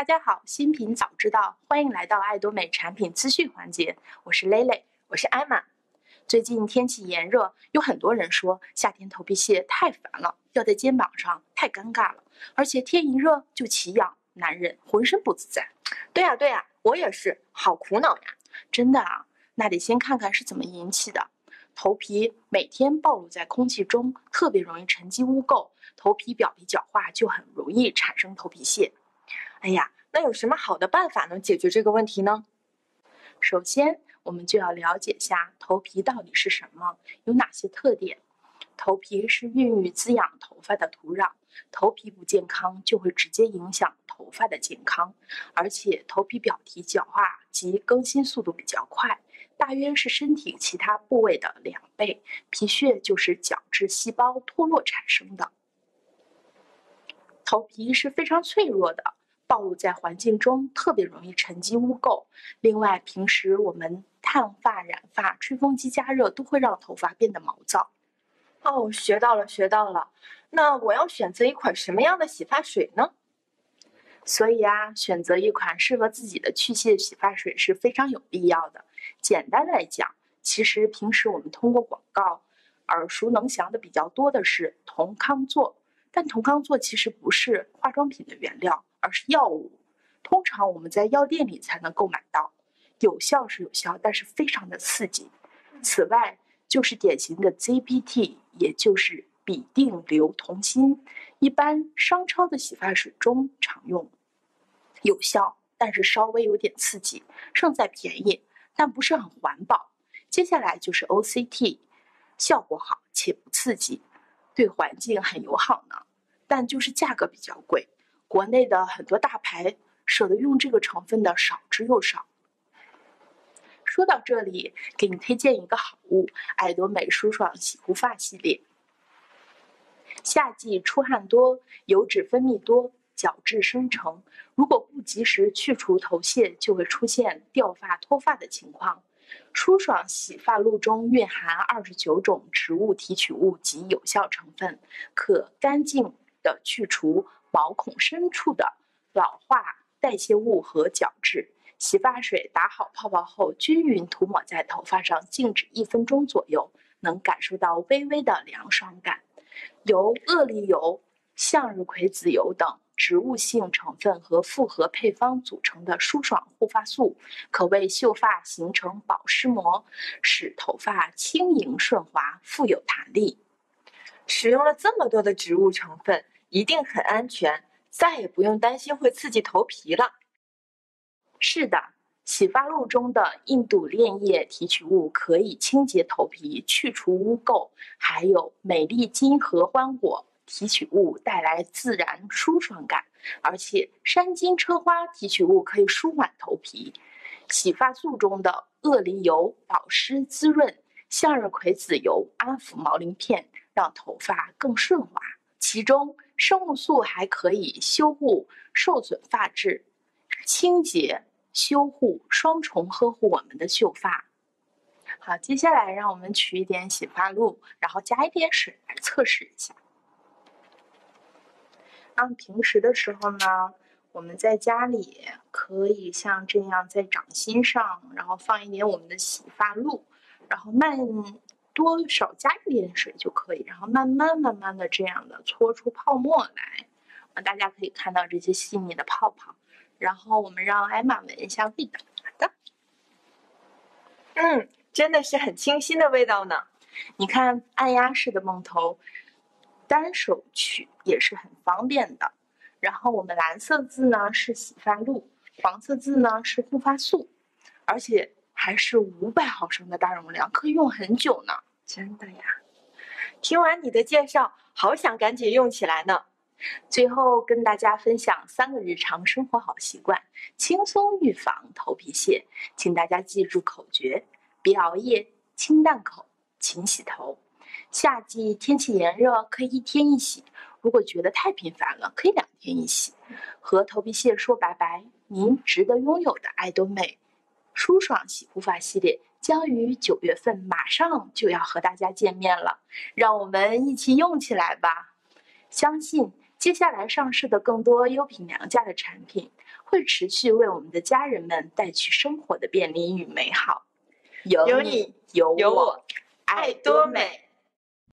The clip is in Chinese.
大家好，新品早知道，欢迎来到爱多美产品资讯环节。我是蕾蕾我是艾玛。最近天气炎热，有很多人说夏天头皮屑太烦了，掉在肩膀上太尴尬了，而且天一热就起痒，男人浑身不自在。对呀对呀，我也是，好苦恼呀！真的啊，那得先看看是怎么引起的。头皮每天暴露在空气中，特别容易沉积污垢，头皮表皮角化，就很容易产生头皮屑。哎呀，那有什么好的办法能解决这个问题呢？首先，我们就要了解下头皮到底是什么，有哪些特点。头皮是孕育滋养头发的土壤，头皮不健康就会直接影响头发的健康。而且，头皮表皮角化及更新速度比较快，大约是身体其他部位的两倍。皮屑就是角质细胞脱落产生的。头皮是非常脆弱的。暴露在环境中，特别容易沉积污垢。另外，平时我们烫发、染发、吹风机加热都会让头发变得毛躁。哦，学到了，学到了。那我要选择一款什么样的洗发水呢？所以啊，选择一款适合自己的去屑洗发水是非常有必要的。简单来讲，其实平时我们通过广告耳熟能详的比较多的是酮康唑，但酮康唑其实不是化妆品的原料。而是药物，通常我们在药店里才能购买到，有效是有效，但是非常的刺激。此外，就是典型的 ZBT，也就是吡啶硫酮锌，一般商超的洗发水中常用，有效，但是稍微有点刺激，胜在便宜，但不是很环保。接下来就是 OCT，效果好且不刺激，对环境很友好呢，但就是价格比较贵。国内的很多大牌舍得用这个成分的少之又少。说到这里，给你推荐一个好物——爱多美舒爽洗护发系列。夏季出汗多，油脂分泌多，角质生成，如果不及时去除头屑，就会出现掉发脱发的情况。舒爽洗发露中蕴含二十九种植物提取物及有效成分，可干净的去除。毛孔深处的老化代谢物和角质，洗发水打好泡泡后，均匀涂抹在头发上，静止一分钟左右，能感受到微微的凉爽感。由鳄梨油、向日葵籽油等植物性成分和复合配方组成的舒爽护发素，可为秀发形成保湿膜，使头发轻盈顺滑、富有弹力。使用了这么多的植物成分。一定很安全，再也不用担心会刺激头皮了。是的，洗发露中的印度链叶提取物可以清洁头皮、去除污垢，还有美丽金合欢果提取物带来自然舒爽感，而且山金车花提取物可以舒缓头皮。洗发素中的鳄梨油保湿滋润，向日葵籽油安抚毛鳞片，让头发更顺滑。其中。生物素还可以修护受损发质，清洁、修护双重呵护我们的秀发。好，接下来让我们取一点洗发露，然后加一点水来测试一下。那平时的时候呢，我们在家里可以像这样在掌心上，然后放一点我们的洗发露，然后慢。多少加一点水就可以，然后慢慢慢慢的这样的搓出泡沫来，啊，大家可以看到这些细腻的泡泡。然后我们让艾玛闻一下味道。好的，嗯，真的是很清新的味道呢。你看按压式的梦头，单手取也是很方便的。然后我们蓝色字呢是洗发露，黄色字呢是护发素，而且还是五百毫升的大容量，可以用很久呢。真的呀，听完你的介绍，好想赶紧用起来呢。最后跟大家分享三个日常生活好习惯，轻松预防头皮屑。请大家记住口诀：别熬夜，清淡口，勤洗头。夏季天气炎热，可以一天一洗；如果觉得太频繁了，可以两天一洗。和头皮屑说拜拜，您值得拥有的爱多美舒爽洗护发系列。将于九月份马上就要和大家见面了，让我们一起用起来吧！相信接下来上市的更多优品良价的产品，会持续为我们的家人们带去生活的便利与美好。有你有有，我，爱多美。